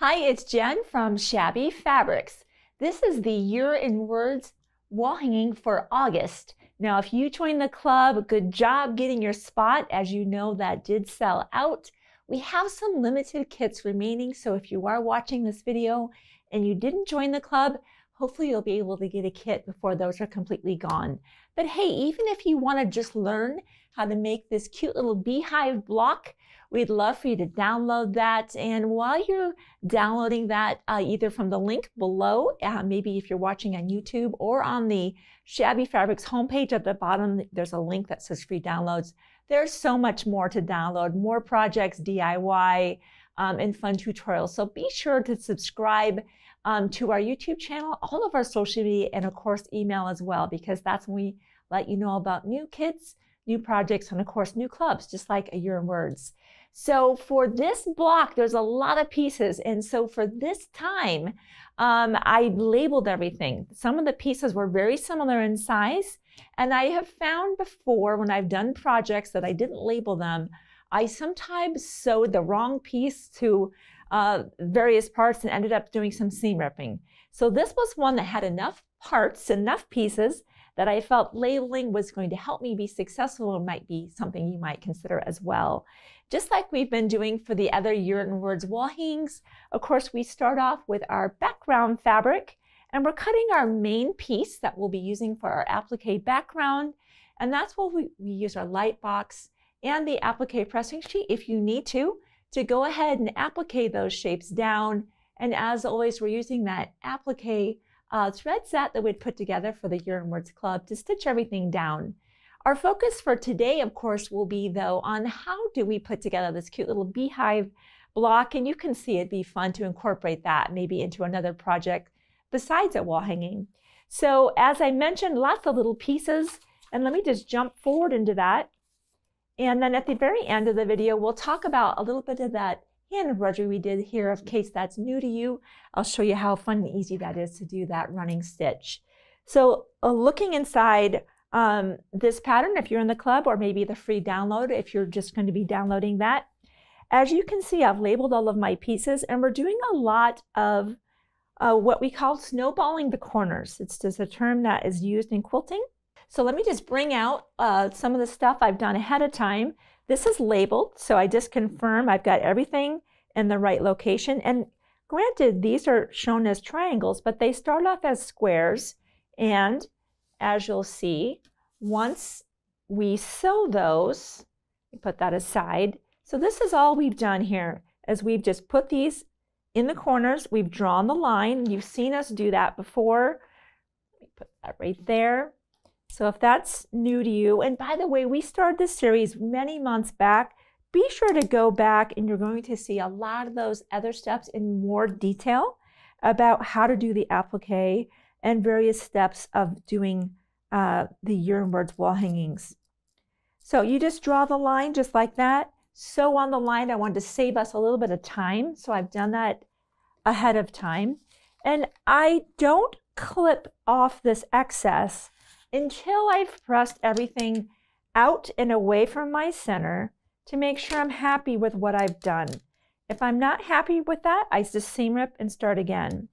Hi, it's Jen from Shabby Fabrics. This is the Year in Words wall hanging for August. Now, if you joined the club, good job getting your spot. As you know, that did sell out. We have some limited kits remaining, so if you are watching this video and you didn't join the club, hopefully you'll be able to get a kit before those are completely gone. But hey, even if you want to just learn how to make this cute little beehive block, We'd love for you to download that. And while you're downloading that, uh, either from the link below, uh, maybe if you're watching on YouTube or on the Shabby Fabrics homepage at the bottom, there's a link that says free downloads. There's so much more to download, more projects, DIY, um, and fun tutorials. So be sure to subscribe um, to our YouTube channel, all of our social media, and of course, email as well, because that's when we let you know about new kits, new projects, and of course, new clubs, just like a year in words. So for this block, there's a lot of pieces. And so for this time, um, I labeled everything. Some of the pieces were very similar in size. And I have found before when I've done projects that I didn't label them, I sometimes sewed the wrong piece to uh, various parts and ended up doing some seam ripping. So this was one that had enough parts, enough pieces that I felt labeling was going to help me be successful and might be something you might consider as well. Just like we've been doing for the other Year in Words wall hangings, of course, we start off with our background fabric and we're cutting our main piece that we'll be using for our applique background. And that's where we, we use our light box and the applique pressing sheet if you need to, to go ahead and applique those shapes down. And as always, we're using that applique uh, thread set that we'd put together for the in Words Club to stitch everything down. Our focus for today, of course, will be though on how do we put together this cute little beehive block. And you can see it'd be fun to incorporate that maybe into another project besides a wall hanging. So as I mentioned, lots of little pieces. And let me just jump forward into that. And then at the very end of the video, we'll talk about a little bit of that hand embroidery we did here in case that's new to you. I'll show you how fun and easy that is to do that running stitch. So uh, looking inside um, this pattern if you're in the club or maybe the free download if you're just going to be downloading that. As you can see, I've labeled all of my pieces and we're doing a lot of uh, what we call snowballing the corners. It's just a term that is used in quilting. So let me just bring out uh, some of the stuff I've done ahead of time. This is labeled, so I just confirm I've got everything in the right location. And granted, these are shown as triangles, but they start off as squares. And as you'll see, once we sew those, put that aside. So this is all we've done here, as we've just put these in the corners. We've drawn the line. You've seen us do that before. Put that right there. So if that's new to you, and by the way, we started this series many months back. Be sure to go back and you're going to see a lot of those other steps in more detail about how to do the applique and various steps of doing uh, the Year Words wall hangings. So you just draw the line just like that. Sew on the line. I wanted to save us a little bit of time, so I've done that ahead of time. And I don't clip off this excess until I've pressed everything out and away from my center to make sure I'm happy with what I've done. If I'm not happy with that, I just seam rip and start again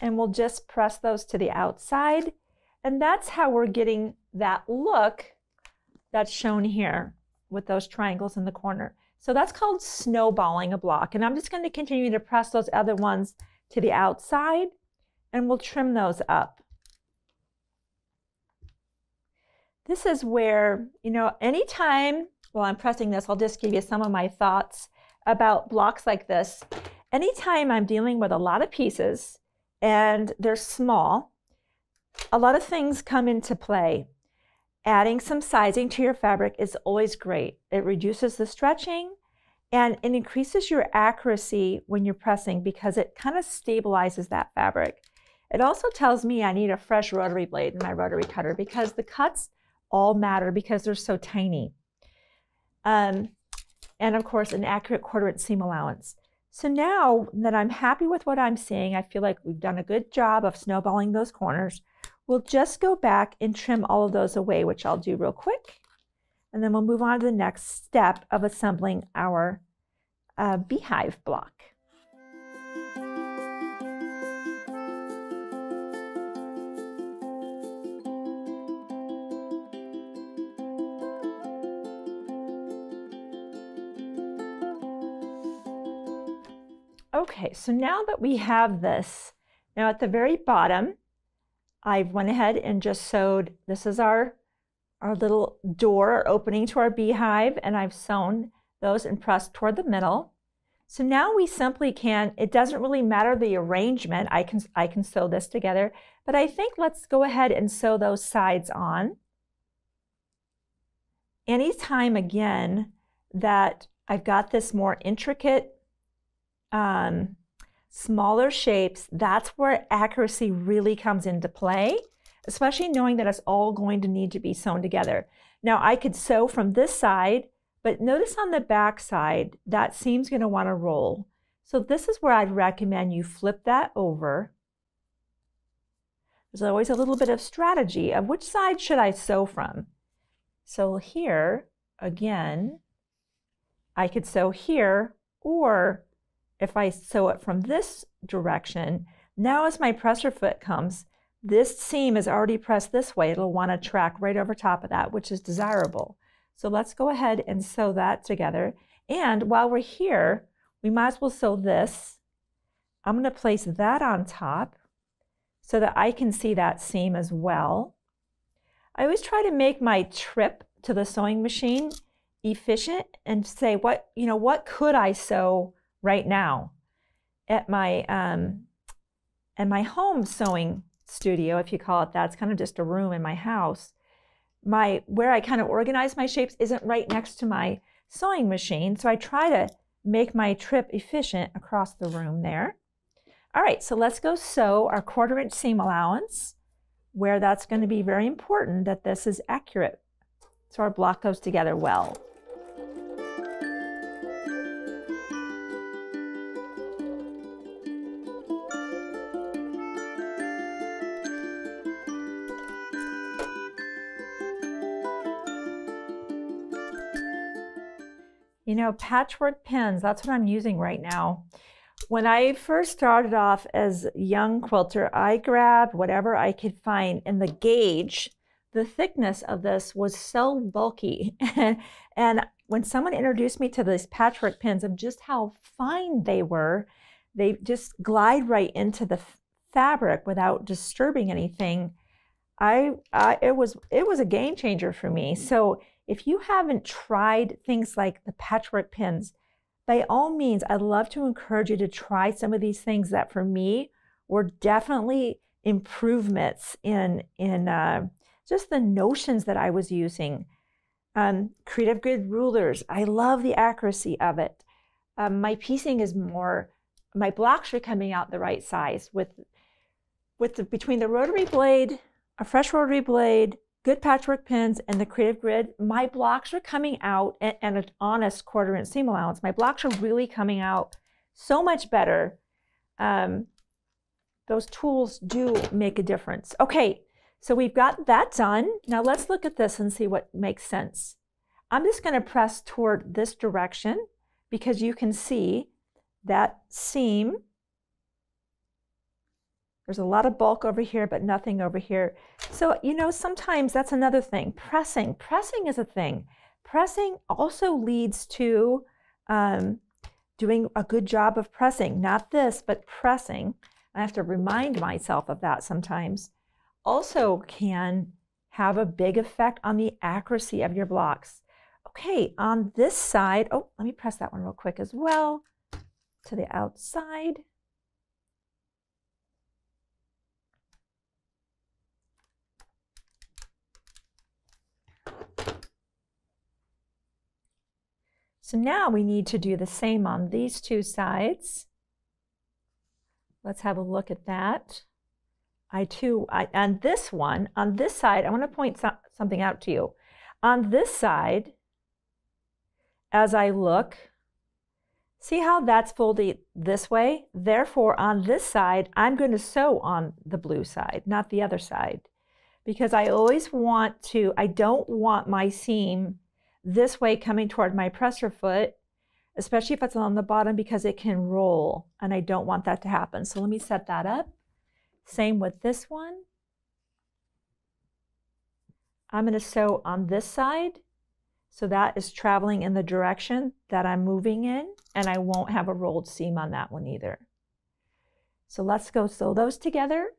and we'll just press those to the outside. And that's how we're getting that look that's shown here with those triangles in the corner. So that's called snowballing a block. And I'm just going to continue to press those other ones to the outside and we'll trim those up. This is where, you know, anytime while I'm pressing this, I'll just give you some of my thoughts about blocks like this. Anytime I'm dealing with a lot of pieces and they're small, a lot of things come into play. Adding some sizing to your fabric is always great. It reduces the stretching and it increases your accuracy when you're pressing because it kind of stabilizes that fabric. It also tells me I need a fresh rotary blade in my rotary cutter because the cuts all matter because they're so tiny. Um, and of course, an accurate quarter inch seam allowance. So now that I'm happy with what I'm seeing, I feel like we've done a good job of snowballing those corners. We'll just go back and trim all of those away, which I'll do real quick. And then we'll move on to the next step of assembling our uh, beehive block. Okay, so now that we have this, now at the very bottom, I've went ahead and just sewed, this is our, our little door or opening to our beehive, and I've sewn those and pressed toward the middle. So now we simply can, it doesn't really matter the arrangement, I can, I can sew this together, but I think let's go ahead and sew those sides on. Anytime again that I've got this more intricate, um, smaller shapes, that's where accuracy really comes into play, especially knowing that it's all going to need to be sewn together. Now I could sew from this side but notice on the back side, that seam's going to want to roll. So this is where I'd recommend you flip that over. There's always a little bit of strategy of which side should I sew from. So here, again, I could sew here, or if I sew it from this direction, now as my presser foot comes, this seam is already pressed this way. It'll want to track right over top of that, which is desirable. So let's go ahead and sew that together. And while we're here, we might as well sew this. I'm going to place that on top so that I can see that seam as well. I always try to make my trip to the sewing machine efficient and say what, you know, what could I sew right now at my, um, at my home sewing studio, if you call it that. It's kind of just a room in my house my where I kind of organize my shapes isn't right next to my sewing machine. So I try to make my trip efficient across the room there. All right, so let's go sew our quarter inch seam allowance where that's going to be very important that this is accurate so our block goes together well. Know, patchwork pins, that's what I'm using right now. When I first started off as young quilter, I grabbed whatever I could find, and the gauge, the thickness of this was so bulky. and when someone introduced me to these patchwork pins of just how fine they were, they just glide right into the fabric without disturbing anything. I, I it was it was a game changer for me. So if you haven't tried things like the patchwork pins, by all means, I'd love to encourage you to try some of these things that for me were definitely improvements in, in uh, just the notions that I was using. Um, creative grid rulers, I love the accuracy of it. Um, my piecing is more, my blocks are coming out the right size with, with the, between the rotary blade, a fresh rotary blade, good patchwork pins and the creative grid, my blocks are coming out and, and an honest quarter inch seam allowance. My blocks are really coming out so much better. Um, those tools do make a difference. Okay, so we've got that done. Now let's look at this and see what makes sense. I'm just going to press toward this direction because you can see that seam there's a lot of bulk over here, but nothing over here. So, you know, sometimes that's another thing. Pressing. Pressing is a thing. Pressing also leads to um, doing a good job of pressing. Not this, but pressing. I have to remind myself of that sometimes. Also can have a big effect on the accuracy of your blocks. Okay, on this side, oh, let me press that one real quick as well to the outside. So now we need to do the same on these two sides. Let's have a look at that. I too, I, on this one, on this side, I want to point so, something out to you. On this side, as I look, see how that's folded this way? Therefore, on this side, I'm going to sew on the blue side, not the other side. Because I always want to, I don't want my seam this way coming toward my presser foot, especially if it's on the bottom because it can roll and I don't want that to happen. So let me set that up. Same with this one. I'm going to sew on this side So that is traveling in the direction that I'm moving in, and I won't have a rolled seam on that one either. So let's go sew those together.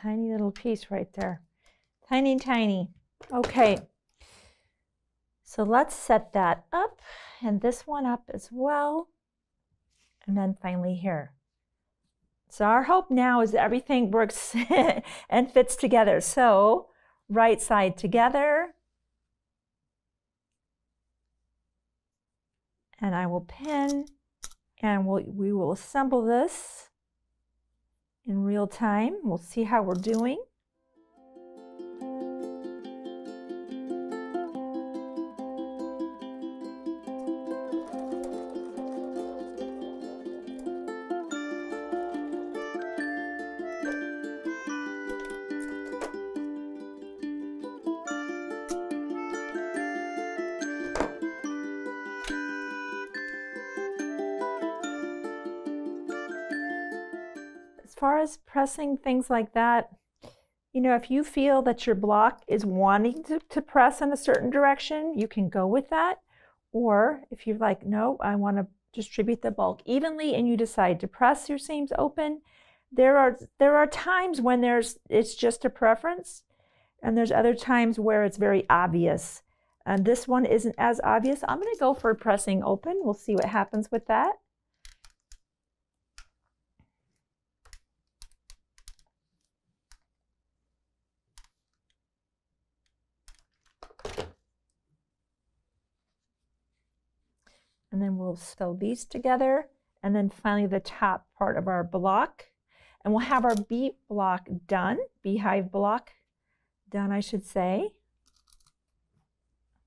Tiny little piece right there. Tiny, tiny. Okay. So let's set that up and this one up as well. And then finally here. So our hope now is that everything works and fits together. So right side together. And I will pin and we'll, we will assemble this in real time. We'll see how we're doing. Pressing things like that, you know, if you feel that your block is wanting to, to press in a certain direction, you can go with that. Or if you're like, no, I want to distribute the bulk evenly and you decide to press your seams open, there are there are times when there's it's just a preference and there's other times where it's very obvious. And this one isn't as obvious. I'm going to go for pressing open. We'll see what happens with that. And then we'll sew these together. And then finally the top part of our block. And we'll have our bee block done beehive block done I should say.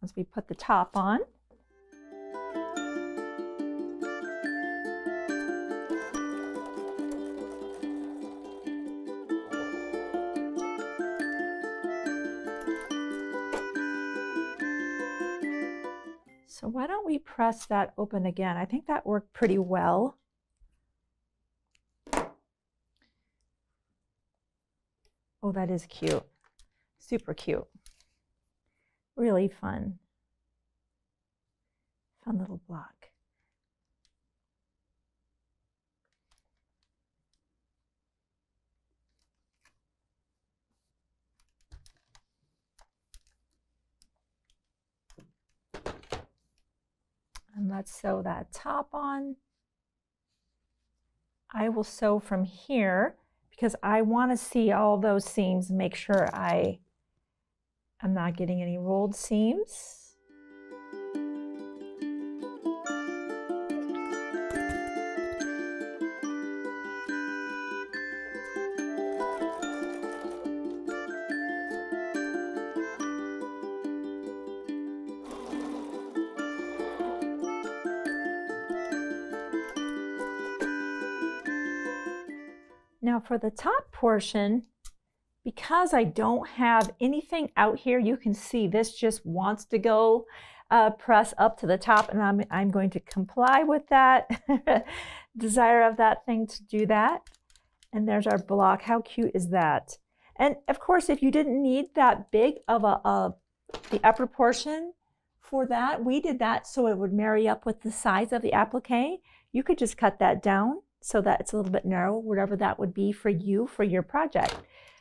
Once we put the top on we press that open again? I think that worked pretty well. Oh, that is cute. Super cute. Really fun. Fun little block. And let's sew that top on. I will sew from here because I want to see all those seams, make sure I am not getting any rolled seams. Now for the top portion, because I don't have anything out here, you can see this just wants to go uh, press up to the top and I'm, I'm going to comply with that desire of that thing to do that. And there's our block. How cute is that? And of course, if you didn't need that big of a, a the upper portion for that, we did that so it would marry up with the size of the applique. You could just cut that down so that it's a little bit narrow, whatever that would be for you for your project.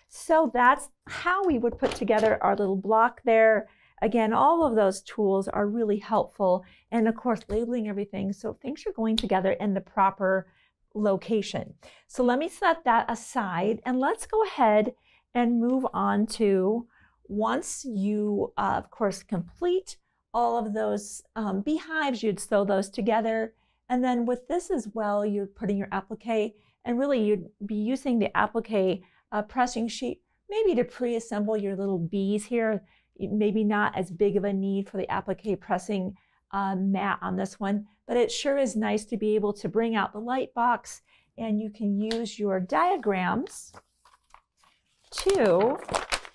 So that's how we would put together our little block there. Again, all of those tools are really helpful. And of course, labeling everything so things are going together in the proper location. So let me set that aside and let's go ahead and move on to once you, uh, of course, complete all of those um, beehives, you'd sew those together And then with this as well, you're putting your applique, and really you'd be using the applique uh, pressing sheet maybe to pre-assemble your little bees here. Maybe not as big of a need for the applique pressing uh, mat on this one, but it sure is nice to be able to bring out the light box and you can use your diagrams to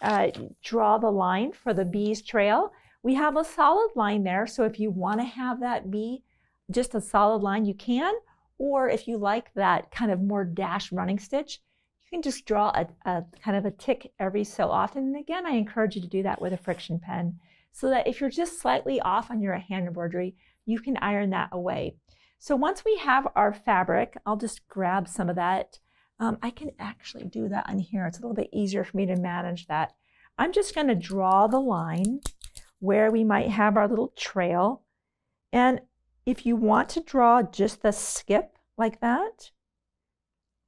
uh, draw the line for the bees trail. We have a solid line there, so if you want to have that bee just a solid line, you can. Or if you like that kind of more dash running stitch, you can just draw a, a kind of a tick every so often. And again, I encourage you to do that with a friction pen so that if you're just slightly off on your hand embroidery, you can iron that away. So once we have our fabric, I'll just grab some of that. Um, I can actually do that on here. It's a little bit easier for me to manage that. I'm just going to draw the line where we might have our little trail. And if you want to draw just the skip like that,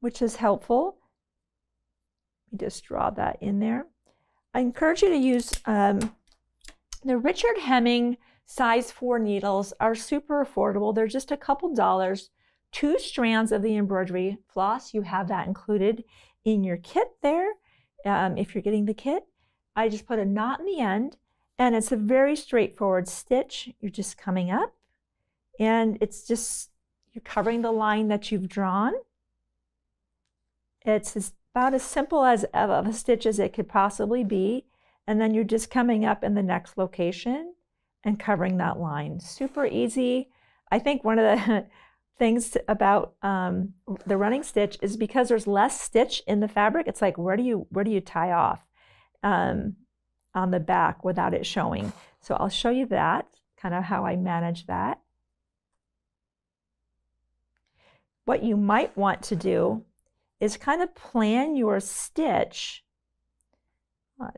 which is helpful, me just draw that in there. I encourage you to use um, the Richard Hemming size 4 needles are super affordable. They're just a couple dollars. Two strands of the embroidery floss, you have that included in your kit there um, if you're getting the kit. I just put a knot in the end and it's a very straightforward stitch. You're just coming up and it's just, you're covering the line that you've drawn. It's about as simple as of a stitch as it could possibly be. And then you're just coming up in the next location and covering that line. Super easy. I think one of the things about um, the running stitch is because there's less stitch in the fabric. It's like where do you where do you tie off um, on the back without it showing? So I'll show you that kind of how I manage that. What you might want to do is kind of plan your stitch. Uh,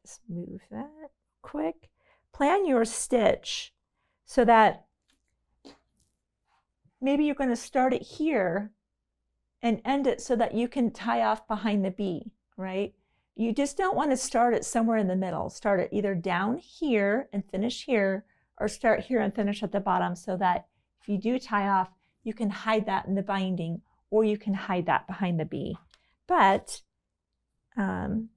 just move that quick. Plan your stitch so that maybe you're going to start it here and end it so that you can tie off behind the B, right? You just don't want to start it somewhere in the middle. Start it either down here and finish here or start here and finish at the bottom so that if you do tie off, you can hide that in the binding or you can hide that behind the B. But um,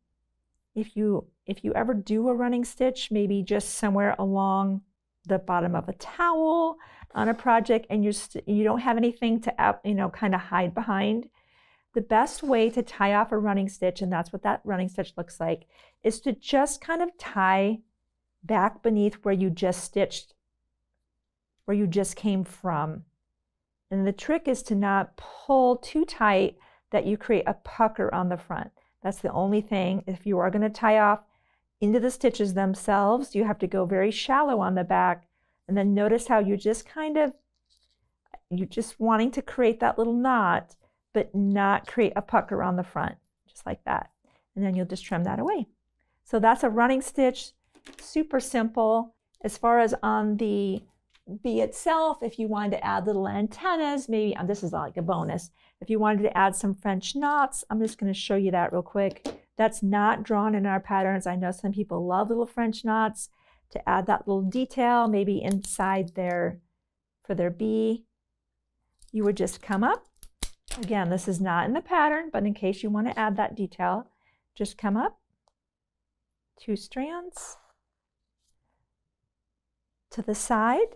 if you if you ever do a running stitch, maybe just somewhere along the bottom of a towel on a project and you you don't have anything to you know kind of hide behind, the best way to tie off a running stitch, and that's what that running stitch looks like, is to just kind of tie back beneath where you just stitched, where you just came from. And the trick is to not pull too tight that you create a pucker on the front. That's the only thing. If you are going to tie off into the stitches themselves, you have to go very shallow on the back. And then notice how you just kind of, you're just wanting to create that little knot, but not create a pucker on the front, just like that. And then you'll just trim that away. So that's a running stitch, super simple. As far as on the bee itself, if you wanted to add little antennas, maybe um, this is like a bonus. If you wanted to add some French knots, I'm just going to show you that real quick. That's not drawn in our patterns. I know some people love little French knots to add that little detail, maybe inside their, for their bee. You would just come up. Again, this is not in the pattern, but in case you want to add that detail, just come up, two strands to the side,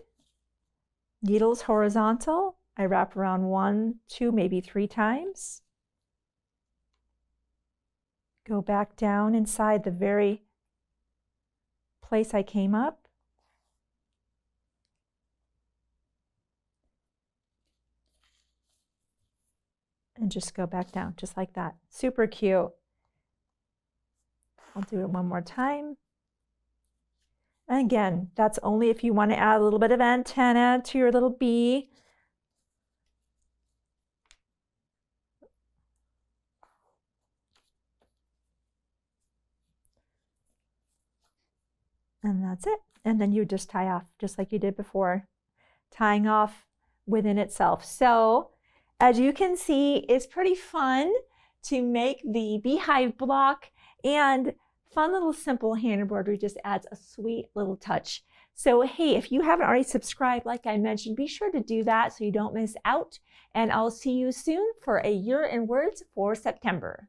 Needles horizontal. I wrap around one, two, maybe three times. Go back down inside the very place I came up. And just go back down, just like that. Super cute. I'll do it one more time. And again, that's only if you want to add a little bit of antenna to your little bee. And that's it. And then you just tie off just like you did before, tying off within itself. So as you can see, it's pretty fun to make the beehive block and fun little simple hand embroidery just adds a sweet little touch So, hey, if you haven't already subscribed, like I mentioned, be sure to do that so you don't miss out. And I'll see you soon for a year in words for September.